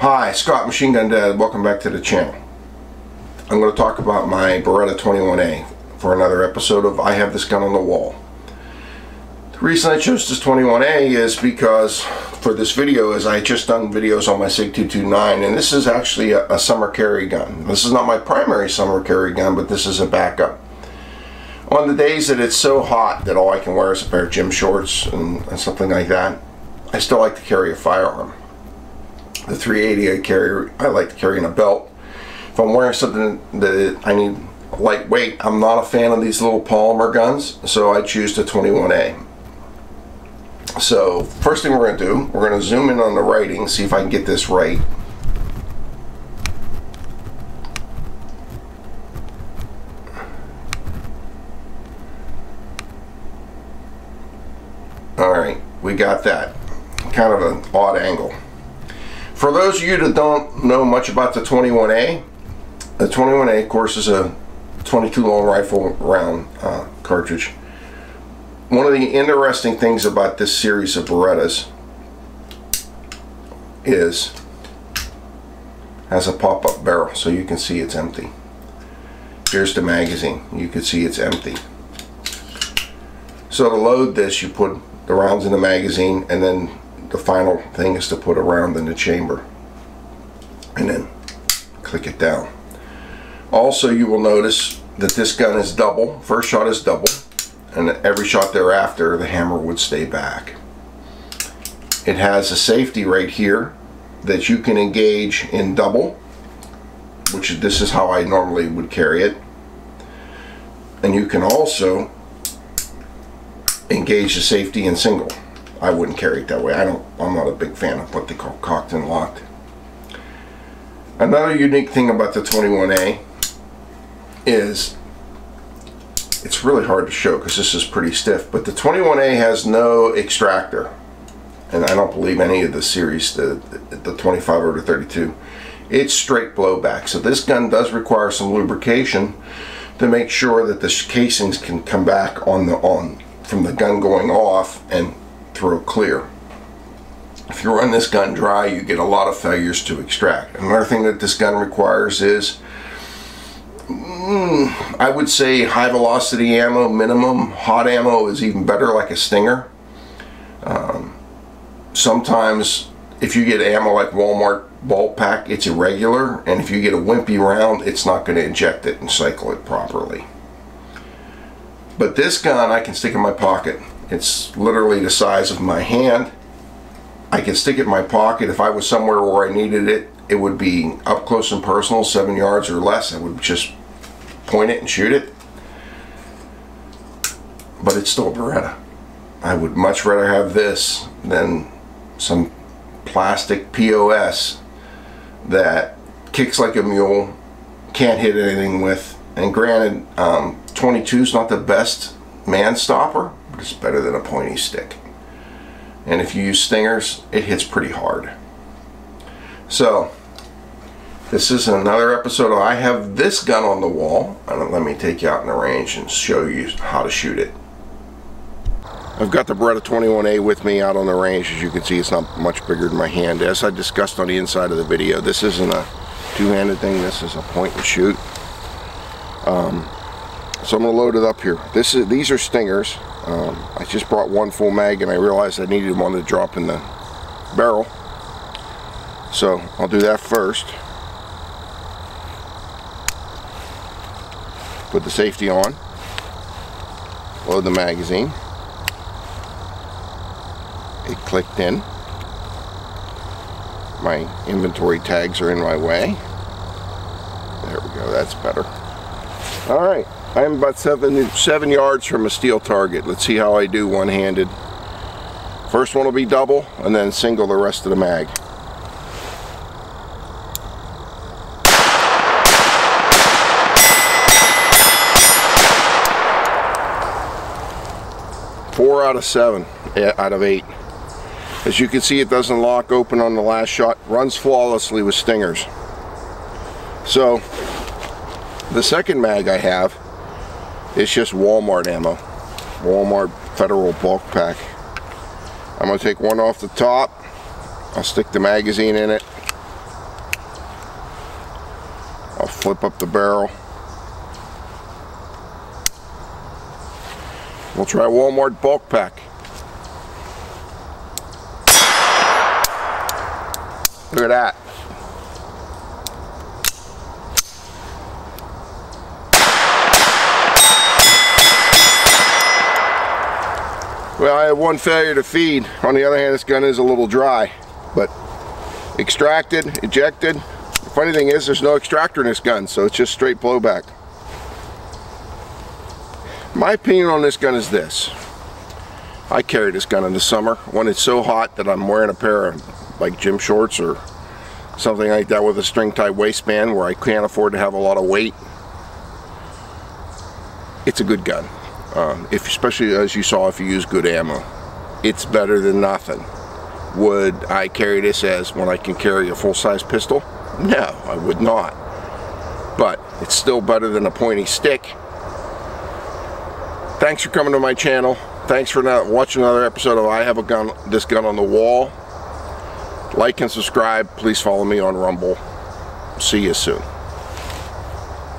Hi, Scott Machine Gun Dad. Welcome back to the channel. I'm going to talk about my Beretta 21A for another episode of I Have This Gun on the Wall. The reason I chose this 21A is because for this video is I just done videos on my SIG 229 and this is actually a, a summer carry gun. This is not my primary summer carry gun but this is a backup. On the days that it's so hot that all I can wear is a pair of gym shorts and, and something like that, I still like to carry a firearm the 380 I carry, I like to carry in a belt. If I'm wearing something that I need lightweight, I'm not a fan of these little polymer guns, so I choose the 21A. So first thing we're going to do, we're going to zoom in on the writing, see if I can get this right. Alright, we got that. Kind of an odd angle. For those of you that don't know much about the 21A, the 21A, of course, is a 22 long rifle round uh, cartridge. One of the interesting things about this series of Berettas is has a pop-up barrel so you can see it's empty. Here's the magazine. You can see it's empty. So to load this, you put the rounds in the magazine and then the final thing is to put a round in the chamber and then click it down. Also you will notice that this gun is double. First shot is double and every shot thereafter the hammer would stay back. It has a safety right here that you can engage in double which this is how I normally would carry it and you can also engage the safety in single. I wouldn't carry it that way. I don't. I'm not a big fan of what they call cocked and locked. Another unique thing about the 21A is it's really hard to show because this is pretty stiff, but the 21A has no extractor. And I don't believe any of the series, the, the 25 or the 32. It's straight blowback. So this gun does require some lubrication to make sure that the casings can come back on the on from the gun going off and throw clear. If you run this gun dry, you get a lot of failures to extract. Another thing that this gun requires is, mm, I would say high velocity ammo minimum. Hot ammo is even better, like a Stinger. Um, sometimes if you get ammo like Walmart bulk pack, it's irregular. And if you get a wimpy round, it's not going to inject it and cycle it properly. But this gun I can stick in my pocket. It's literally the size of my hand. I can stick it in my pocket. If I was somewhere where I needed it, it would be up close and personal, seven yards or less. I would just point it and shoot it. But it's still a Beretta. I would much rather have this than some plastic POS that kicks like a mule, can't hit anything with. And granted, um, 22 is not the best man stopper, it's better than a pointy stick. And if you use stingers, it hits pretty hard. So, this is another episode I have this gun on the wall. And let me take you out in the range and show you how to shoot it. I've got the Beretta 21A with me out on the range. As you can see, it's not much bigger than my hand. As I discussed on the inside of the video, this isn't a two-handed thing. This is a point and shoot. Um, so I'm going to load it up here. This is These are stingers. Um, I just brought one full mag and I realized I needed one to drop in the barrel. So I'll do that first. Put the safety on. Load the magazine. It clicked in. My inventory tags are in my way. There we go, that's better. Alright, I'm about seven, seven yards from a steel target. Let's see how I do one-handed. First one will be double, and then single the rest of the mag. Four out of seven, eh, out of eight. As you can see, it doesn't lock open on the last shot. Runs flawlessly with stingers. So, the second mag I have it's just Walmart ammo. Walmart Federal Bulk Pack. I'm going to take one off the top. I'll stick the magazine in it. I'll flip up the barrel. We'll try Walmart Bulk Pack. Look at that. Well, I have one failure to feed. On the other hand, this gun is a little dry, but extracted, ejected. The funny thing is there's no extractor in this gun, so it's just straight blowback. My opinion on this gun is this. I carry this gun in the summer when it's so hot that I'm wearing a pair of like gym shorts or something like that with a string tie waistband where I can't afford to have a lot of weight. It's a good gun. Um, if especially as you saw if you use good ammo it's better than nothing. Would I carry this as when I can carry a full-size pistol? No I would not. But it's still better than a pointy stick. Thanks for coming to my channel. Thanks for not watching another episode of I have a gun this gun on the wall. Like and subscribe. Please follow me on rumble. See you soon